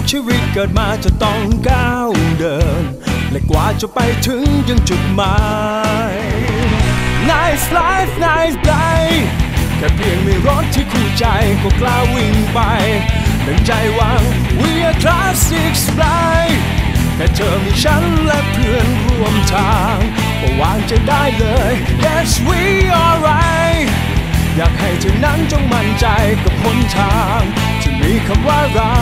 กชีวิตเกิดมาจะต้องก้าวเดิน และกว่าจะไปถึงยังจุดหมาย Nice life nice day แค่เพียงมีรถที่คู่ใจก็กล้าวิ่งไปดังใจหวัง We are classic fly แค่เธอมีฉันและเพื่อนร่วมทางก็วางใจได้เลย Yes we alright อยากให้เธอนั้นจงมั่นใจกับหนทางที่มีคำว่าเรา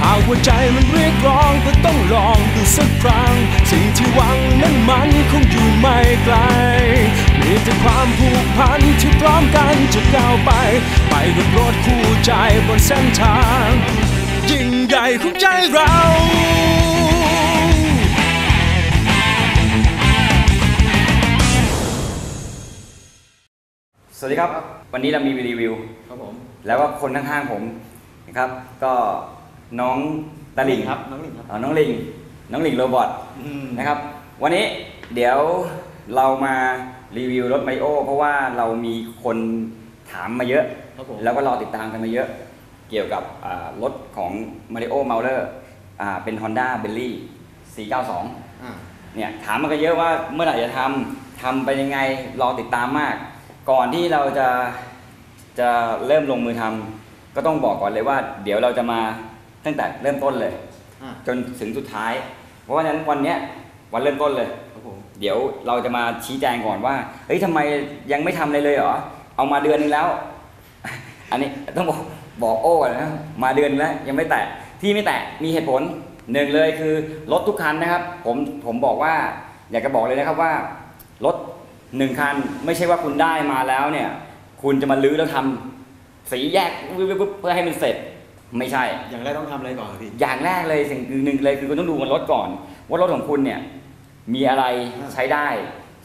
หากหัวใจมันเรียกร้องก็ต้องลองดูสักครั้ง สิ่งที่หวังนั้นมันคงอยู่ไม่ไกล มีแต่ความผูกพันที่พร้อมกันจะก้าวไป ไปกับรถคู่ใจบนเส้นทาง ยิ่งใหญ่ของใจเรา สวัสดีครับ วันนี้เรามีรีวิว ครับผม แล้วก็คนข้างๆผมนะครับ ก็น้องตะลิงครับ น้องลิงครับอ๋อน้องลิง น้องลิงโรบอทนะครับ วันนี้เดี๋ยวเรามารีวิวรถมาริโอเพราะว่าเรามีคนถามมาเยอะครับผมแล้วก็รอติดตามกันมาเยอะ เกี่ยวกับอ่ารถของ Mario m a u l e r อ่าเป็น Honda b e l l y 492อ่าเนี่ยถามมากันเยอะว่าเมื่อไหร่จะทำทำไปยังไงรอติดตามมาก ก่อนที่เราจะจะเริ่มลงมือทำก็ต้องบอกก่อนเลยว่า เดี๋ยวเราจะมาตั้งแต่เริ่มต้นเลยอ่าจนถึงสุดท้าย เพราะว่าฉะนั้นวันเนี้ยวันเริ่มต้นเลยครับผมเดี๋ยวเราจะมาชี้แจงก่อนว่าเฮ้ยทำไมยังไม่ทำอะไรเลยเหรอเอามาเดือนนึงแล้ว อันนี้ต้องบอกบอกโอ้ก่อนนะมาเดือนนึงแล้วยังไม่แตะที่ไม่แตะมีเหตุผลหนึ่งเลยคือรถทุกคันนะครับ ผมผมบอกว่าอยากจะบอกเลยนะครับว่ารถ หนึ่งคันไม่ใช่ว่าคุณได้มาแล้วเนี่ย คุณจะมาลื้อแล้วทำสีแยกวึบๆๆเพื่อให้มันเสร็จ ไม่ใช่ อย่างแรกต้องทำอะไรก่อนครับพี่อย่างแรกเลยสิ่งหนึ่งเลยคือคุณต้องดูบนรถก่อน ว่ารถของคุณเนี่ยมีอะไรอ่าใช้ได้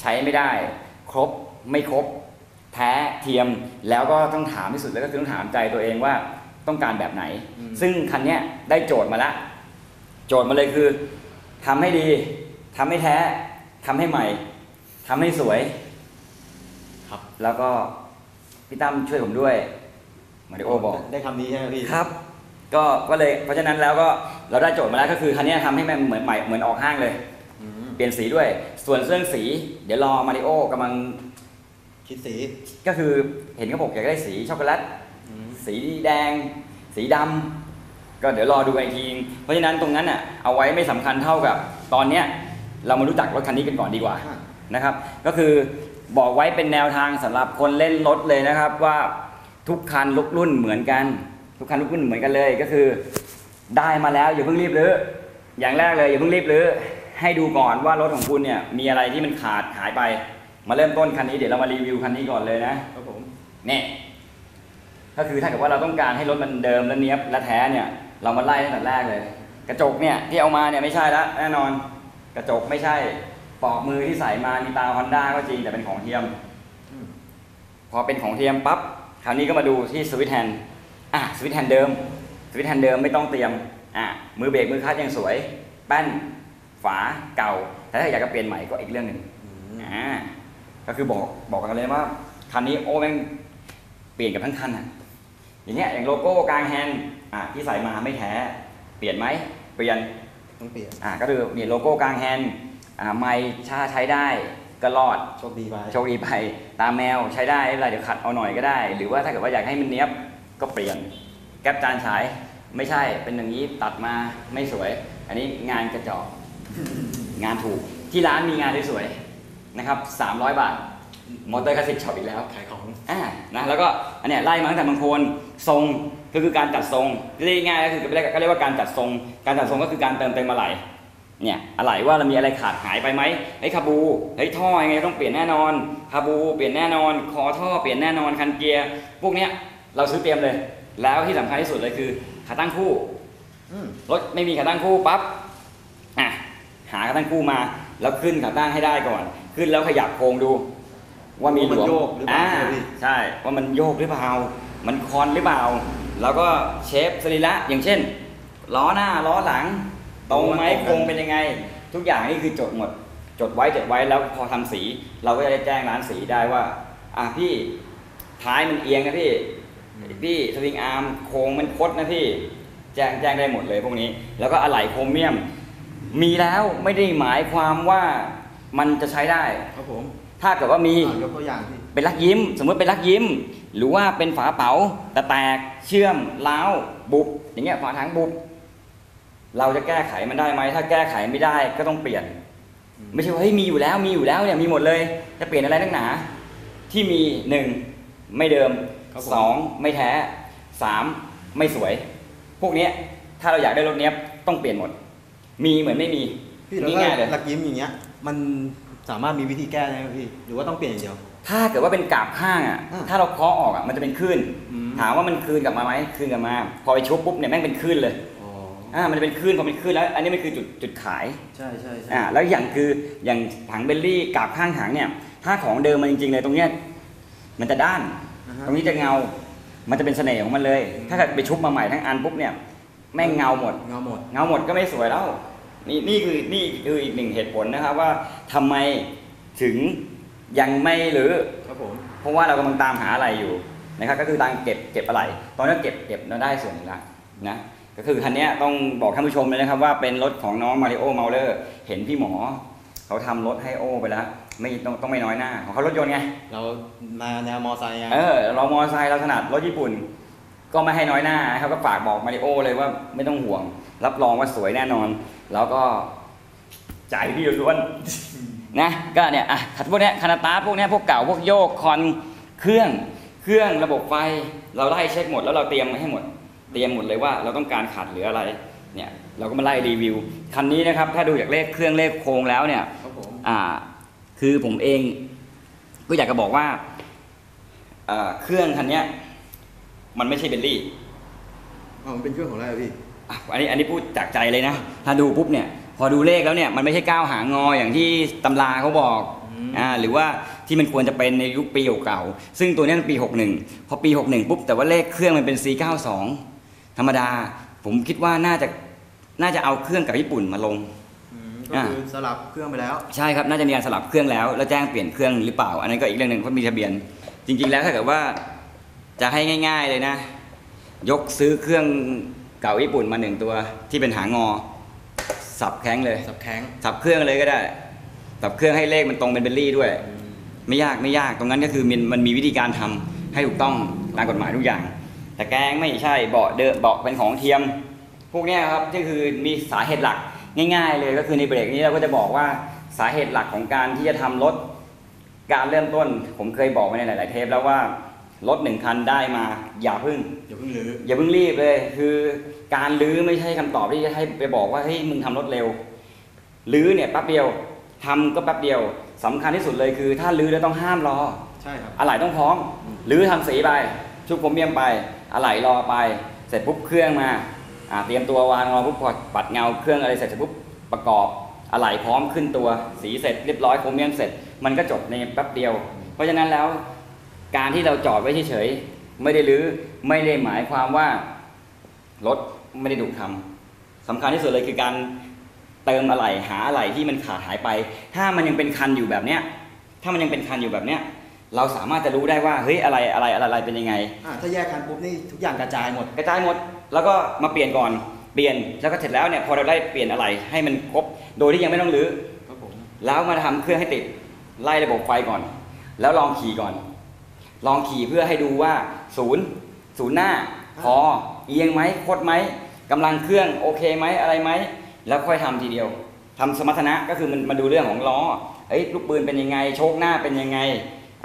ใช้ไม่ได้ ครบไม่ครบ แท้เทียมแล้วก็ต้องถามที่สุดแล้วก็คือต้องถามใจตัวเองว่าต้องการแบบไหน ซึ่งคันเนี้ยได้โจทย์มาละโจทย์มาเลยคือทำให้ดีทำให้แท้ทำให้ใหม่ ทำให้สวย ครับ แล้วก็พี่ตั้มช่วยผมด้วยมาริโอบอก ได้คำนี้ใช่ไหมพี่ครับ ก็ก็เลยเพราะฉะนั้นแล้วก็เราได้โจทย์มาแล้วก็คือคันเนี้ยทำให้มันเหมือนใหม่เหมือนออกห้างเลย อืมเปลี่ยนสีด้วย ส่วนเรื่องสี เดี๋ยวรอมาริโอกำลังคิดสีก็คือเห็นเขาบอกอยากได้สีช็อกโกแลต อืมสีแดง สีดำก็เดี๋ยวรอดูกันอีกทีเพราะฉะนั้นตรงนั้นอะเอาไว้ไม่สำคัญเท่ากับ ตอนเนี้ยเรามารู้จักรถคันนี้กันก่อนดีกว่า อ่า นะครับ ก็คือบอกไว้เป็นแนวทางสำหรับคนเล่นรถเลยนะครับ ว่าทุกคันลุกรุ่นเหมือนกัน ทุกคันลุกรุ่นเหมือนกันเลยก็คือ ได้มาแล้วอย่าเพิ่งรีบรื้ออย่างแรกเลยอย่าเพิ่งรีบรื้อให้ดูก่อนว่ารถของคุณเนี่ยมีอะไรที่มันขาดหายไป มาเริ่มต้นคันนี้เดี๋ยวเรามารีวิวคันนี้ก่อนเลยนะครับผมเนี่ยก็คือถ้าเกิดว่าเราต้องการให้รถมันเดิมและเนี้ยบและแท้เนี่ย เรามาไล่ตั้งแต่แรกเลย กระจกเนี่ยที่เอามาเนี่ยไม่ใช่ละแน่นอน กระจกไม่ใช่ ปลอกมือที่ใส่มามีตาฮอนด้าก็จริงแต่เป็นของเทียมอืมพอเป็นของเทียมปั๊บคราวนี้ก็มาดูที่สวิตช์ hand อะสวิตช์แฮนด์เดิม สวิตช์แฮนด์เดิมไม่ต้องเตรียมอะมือเบรกมือคลัตช์ยังสวย แป้นฝาเก่า แต่ถ้าอยากจะเปลี่ยนใหม่ก็อีกเรื่องหนึ่งอืมอ่าก็คือบอกบอกกันเลยว่าคันนี้โอ้แม่งเปลี่ยนกับทั้งคันอะอย่างเงี้ยอย่างโลโก้กลางแฮนด์อะที่ใส่มาไม่แท้ เปลี่ยนไหมเปลี่ยนต้องเปลี่ยนอะก็คือเนี่ยโลโก้กลางแฮนด์ อ่าไม้ชาใช้ได้ก็รอด โชคดีไป โชคดีไป ตามแมวใช้ได้ไม่เป็นไรเดี๋ยวขัดเอาหน่อยก็ได้ หรือว่าถ้าเกิดว่าอยากให้มันเนี้ยบก็เปลี่ยน แก๊ปจานฉายไม่ใช่เป็นอย่างนี้ตัดมาไม่สวย อันนี้งานกระจอกงานถูกที่ร้านมีงานสวยๆนะครับ 300 บาท มอเตอร์คลาสสิกช็อปอีกแล้ว ขายของอ่านะแล้วก็อันเนี้ยไล่มาตั้งแต่บางคนทรงก็คือการจัดทรงเรียกง่ายๆก็คือก็เรียกก็เรียกว่าการจัดทรง การจัดทรงก็คือการเติมเต็มอะไหล่ เนี่ยอะไหล่ว่าเรามีอะไรขาดหายไปไหมเฮ้ยคาบูเฮ้ยท่อยังไงต้องเปลี่ยนแน่นอนคาบูเปลี่ยนแน่นอน คอท่อเปลี่ยนแน่นอนคันเกียร์พวกเนี้ยเราซื้อเตรียมเลย แล้วที่สำคัญที่สุดเลยคือขาตั้งคู่อืมรถไม่มีขาตั้งคู่ปั๊บอะหาขาตั้งคู่มา แล้วขึ้นขาตั้งให้ได้ก่อน ขึ้นแล้วขยับโครงดู ว่ามีหลวมว่ามันโยกหรือเปล่าอ่าใช่ไหมพี่ใช่ว่ามันโยกหรือเปล่ามันคอนหรือเปล่า แล้วก็เชฟสรีระอย่างเช่นล้อหน้าล้อหลัง ตรงไหมโครงเป็นยังไง ทุกอย่างนี่คือจดหมด จดไว้จดไว้แล้วพอทำสี เราก็จะได้แจ้งร้านสีได้ว่า อะพี่ท้ายมันเอียงนะพี่พี่สวิงอาร์มโค้งมันคดนะพี่แจ้งแจ้งได้หมดเลยพวกนี้ แล้วก็อะไหล่โครเมียม มีแล้วไม่ได้หมายความว่ามันจะใช้ได้ครับผมถ้าเกิดว่ามีอะยกตัวอย่างพี่เป็นลักยิ้ม สมมติเป็นลักยิ้ม หรือว่าเป็นฝาเป๋าแต่แตกเชื่อมล้าวบุบอย่างเงี้ยฝาถังบุบ เราจะแก้ไขมันได้ไหมถ้าแก้ไขไม่ได้ก็ต้องเปลี่ยน ไม่ใช่ว่าเฮ้ยมีอยู่แล้วมีอยู่แล้วเนี่ยมีหมดเลยจะเปลี่ยนอะไรนักหนา ที่มีหนึ่งไม่เดิมครับผม สองไม่แท้สามไม่สวย พวกเนี้ยถ้าเราอยากได้รถเนี้ยต้องเปลี่ยนหมด มีเหมือนไม่มีพี่แล้วนี่ก็ง่ายเลย หลักยิ้มอย่างเงี้ย มันสามารถมีวิธีแก้ได้ไหมพี่ หรือว่าต้องเปลี่ยนอย่างเดียว ถ้าเกิดว่าเป็นกาบข้างอะ อ่าถ้าเราเคาะออกอะมันจะเป็นคลื่น อืม ถามว่ามันคืนกลับมาไหมคืนกลับมา พอไปชุบปุ๊บเนี่ยแม่งเป็นคลื่นเลย อ๋ออ่ามันจะเป็นคลื่นพอเป็นคลื่นแล้ว อันนี้มันคือจุดจุดขายใช่ใช่ใช่อ่าแล้วอย่างคืออย่างถังเบลลี่กาบข้างถังเนี่ย ถ้าของเดิมมันจริงๆเลยตรงเนี้ยมันจะด้าน อ่าฮะ ตรงนี้จะเงา มันจะเป็นเสน่ห์ของมันเลยถ้าเกิดไปชุบมาใหม่ทั้งอันปุ๊บเนี่ยแม่งเงาหมด เงาหมด เงาหมดก็ไม่สวยแล้วนี่นี่คือนี่คืออีกหนึ่งเหตุผลนะครับว่าทำไมถึงยังไม่หรือ ครับผม เพราะว่าเรากำลังตามหาอะไรอยู่นะครับก็คือตามเก็บเก็บอะไร ตอนนี้เก็บเก็บเราได้ส่วนหนึ่งแล้วนะ ก็คือคันเนี้ยต้องบอกท่านผู้ชมเลยนะครับว่าเป็นรถของน้องมาริโอเมาเลอร์เห็นพี่หมอ เขาทำรถให้โอไปแล้วไม่ต้องต้องไม่น้อยหน้าของเขารถยนต์ไงเรามาแนวมอไซค์ไงเออเรามอเตอร์ไซค์เราถนัดรถญี่ปุ่น ก็ไม่ให้น้อยหน้าเขาก็ฝากบอกมาริโอเลยว่าไม่ต้องห่วง รับรองว่าสวยแน่นอน แล้วก็จ่ายพี่ล้วนๆนะก็เนี่ยอะถัดพวกเนี้ยคานาตาร์ทพวกเนี้ยพวกเก่าพวกโยกคอนเครื่องเครื่องระบบไฟ เราไล่เช็คหมดแล้วเราเตรียมไว้ให้หมด เตรียมหมดเลยว่าเราต้องการขาดเหลืออะไรเนี่ยเราก็มาไล่รีวิวคันนี้นะครับ ถ้าดูจากเลขเครื่องเลขโครงแล้วเนี่ยครับผมอ่าคือผมเองก็อยากจะบอกว่าเอ่อเครื่องคันเนี้ยมันไม่ใช่เบลลี่อ๋อมันเป็นเครื่องของอะไรอะพี่อะอันนี้อันนี้พูดจากใจเลยนะ ถ้าดูปุ๊บเนี่ยพอดูเลขแล้วเนี่ยมันไม่ใช่ก้าวหางออย่างที่ตำราเขาบอกอืมอ่าหรือว่าที่มันควรจะเป็นในยุคปีเก่าๆซึ่งตัวเนี้ยมันปี 61 พอปี 61 ปุ๊บแต่ว่าเลขเครื่องมันเป็น C92 ธรรมดา ผมคิดว่าน่าจะน่าจะเอาเครื่องกับญี่ปุ่นมาลง อืมก็คือสลับเครื่องไปแล้ว ใช่ครับน่าจะมีการสลับเครื่องแล้วแล้วแจ้งเปลี่ยนเครื่องหรือเปล่า อันนั้นก็อีกเรื่องหนึ่งเพราะมีทะเบียน จริง ๆ แล้วถ้าเกิดว่าจะให้ง่าย ๆเลยนะ ยกซื้อเครื่องเก่าญี่ปุ่นมาหนึ่งตัวที่เป็นหางอ สับแข้งเลย สับแข็งสับเครื่องเลยก็ได้ สับเครื่องให้เลขมันตรงเป็นเบลลี่ด้วยอืมไม่ยากไม่ยากตรงนั้นก็คือมันมันมีวิธีการทำให้ถูกต้องตามกฎหมายทุกอย่าง แต่แกงไม่ใช่เบาะเดอะเบาะเป็นของเทียม พวกเนี้ยครับที่คือมีสาเหตุหลักง่าย ๆ เลยก็คือในเบรกนี้เราก็จะบอกว่าสาเหตุหลักของการที่จะทำรถการเริ่มต้น ผมเคยบอกไว้ในหลาย ๆ เทปแล้วว่ารถหนึ่งคันได้มาอย่าพึ่งอย่าเพิ่งรื้ออย่าเพิ่งรีบเลย คือการลื้อไม่ใช่คำตอบที่จะให้ไปบอกว่าเฮ้ยมึงทำรถเร็วลื้อเนี่ยแป๊บเดียวทำก็แป๊บเดียวสำคัญที่สุดเลยคือ ถ้าลื้อแล้วต้องห้ามรอใช่ครับอะไหล่ต้องพร้อมอืมหรือทำสีไปชุบผมเมียมไป อะไหล่รอไป เสร็จปุ๊บเครื่องมาเตรียมตัววางรอปุ๊บพอปัดเงาเครื่องอะไรเสร็จปุ๊บประกอบอะไหล่พร้อมขึ้นตัวสีเสร็จเรียบร้อยโครเมียมเสร็จ มันก็จบในแป๊บเดียว เพราะฉะนั้นแล้วการที่เราจอดไว้เฉยๆไม่ได้รื้อไม่ได้หมายความว่ารถไม่ได้ถูกทำสำคัญที่สุดเลยคือการเติมอะไหล่หาอะไหล่ที่มันขาดหายไป ถ้ามันยังเป็นคันอยู่แบบเนี้ยถ้ามันยังเป็นคันอยู่แบบเนี้ย เราสามารถจะรู้ได้ว่าเฮ้ยอะไรอะไรอะไรอะไรเป็นยังไง อ่าถ้าแยกกันปุ๊บนี่ทุกอย่างกระจายหมด กระจายหมดแล้วก็มาเปลี่ยนก่อนเปลี่ยนแล้วก็เสร็จแล้วเนี่ยพอเราได้เปลี่ยนอะไรให้มันครบโดยที่ยังไม่ต้องรื้อครับผมแล้วมาทำเครื่องให้ติดไล่ระบบไฟก่อน แล้วลองขี่ก่อน ลองขี่เพื่อให้ดูว่าศูนย์ศูนย์หน้าพอเอียงไหมคดไหมกำลังเครื่องโอเคไหมอะไรไหมแล้วค่อยทำทีเดียวทำสมรรถนะก็คือมันมาดูเรื่องของล้อเอ้ยลูกปืนเป็นยังไงโชคหน้าเป็นยังไง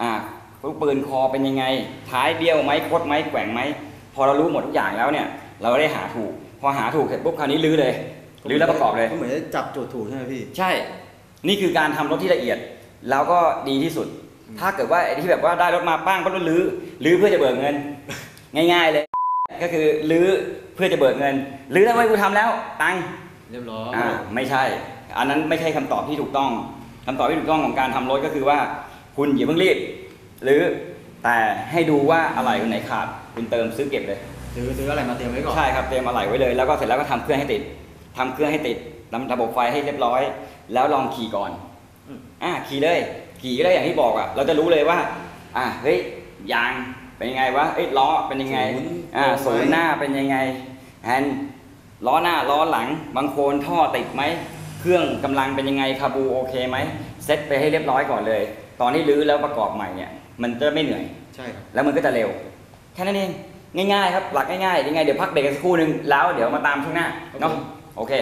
อ่าลูกปืนคอเป็นยังไง ท้ายเบี้ยวไหมคดไหมแกว่งไหมพอเรารู้หมดทุกอย่างแล้วเนี่ย เราได้หาถูก พอหาถูกเสร็จปุ๊บคราวนี้ลื้อเลยลื้อแล้วประกอบเลย ก็เหมือนจะจับโจทย์ถูกใช่ไหมพี่ ใช่ นี่คือการทำรถที่ละเอียด แล้วก็ดีที่สุด ถ้าเกิดว่าไอ้ที่แบบว่าได้รถมาป้างก็รถลื้อลื้อเพื่อจะเบิกเงิน ง่าย ๆเลย ก็คือลื้อเพื่อจะเบิกเงินลื้อแล้วไม่กูทำแล้วตังค์เรียบร้อยอ่าไม่ใช่ อันนั้นไม่ใช่คำตอบที่ถูกต้องคำตอบที่ถูกต้องของการทำรถก็คือว่า คุณอย่าเพิ่งรีบ หรือแต่ให้ดูว่าอะไรคนไหนขาด คุณเติมซื้อเก็บเลย ซื้อซื้ออะไรมาเตรียมไว้ก่อน ใช่ครับเตรียมอะไหล่ไว้เลย แล้วก็เสร็จแล้วก็ทำเครื่องให้ติดทำเครื่องให้ติดทำระบบไฟให้เรียบร้อย แล้วลองขี่ก่อนอืม อ่าขี่เลย ขี่ก็ได้อย่างที่บอกอะเราจะรู้เลยว่า อ่าเฮ้ยยางเป็นยังไงวะเอ้ยล้อเป็นยังไงศูนย์อ่าตรงไหม ศูนย์หน้าเป็นยังไงแฮนด์ล้อหน้าล้อหลังบางโคนท่อติดไหมเครื่องกำลังเป็นยังไงคาบูโอเคไหมเซ็ตไปให้เรียบร้อยก่อนเลย ตอนที่รื้อแล้วประกอบใหม่เนี่ยมันจะไม่เหนื่อย ใช่ครับ แล้วมันก็จะเร็ว แค่นั้นเองง่ายๆครับหลักง่ายๆยังไงเดี๋ยวพักเบรกกันสักครู่หนึ่งแล้วเดี๋ยวมาตามช่วงหน้าเนาะโอเค